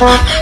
clock.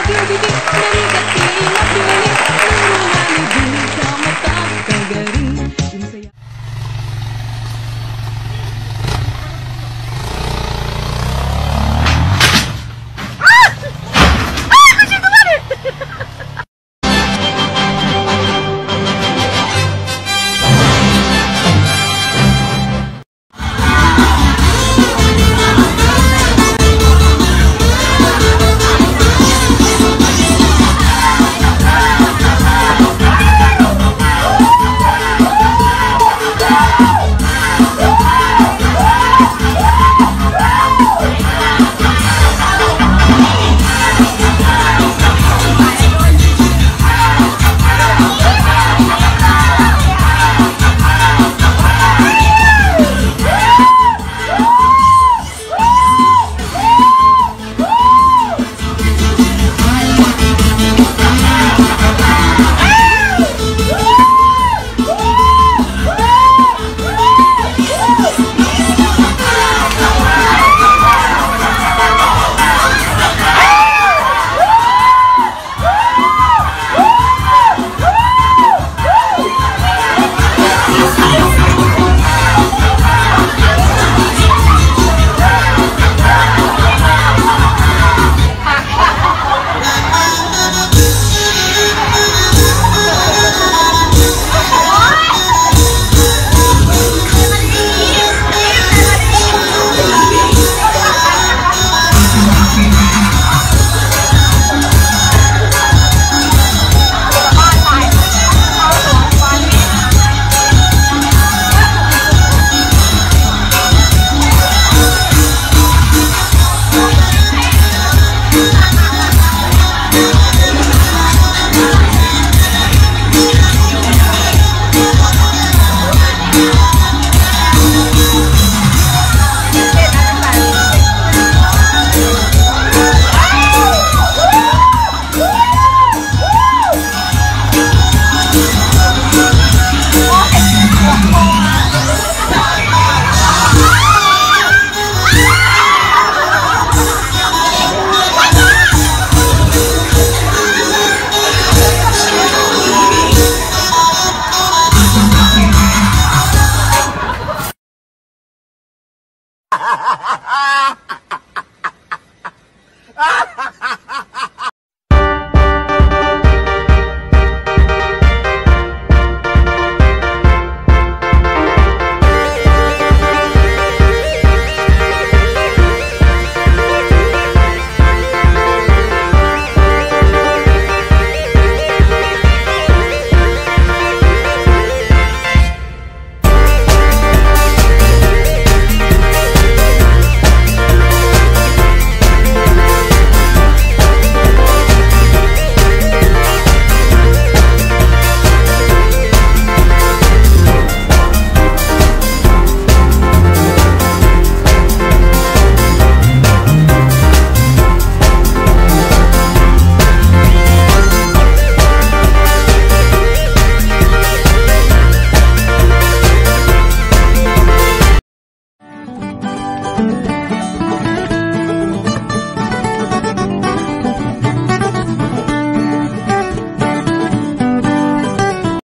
love you, baby. Let me get love you. Ah!